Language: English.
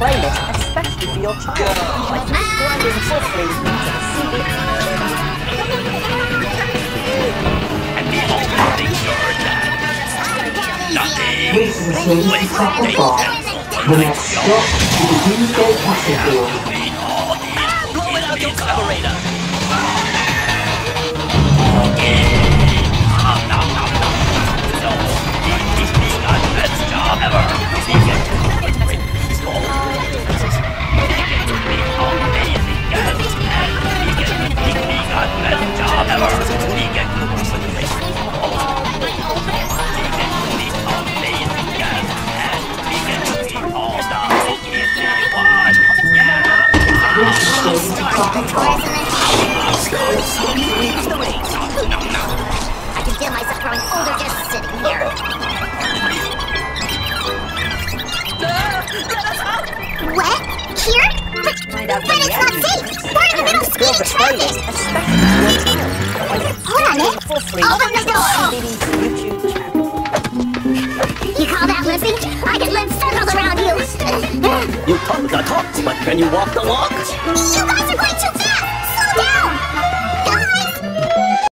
playlist especially for your child. Like Grandy's accessories means a CD. This is Traffic Bar. The next stop is the Doomsday Castle What? Here? But, but it's not safe! We're in the middle of speeding traffic! playlist especially for your child. Like Hold on, Nick. Open the door! CD's YouTube channel. You call that listening? I can live circles around you! You talk the talk, but can you walk the walk?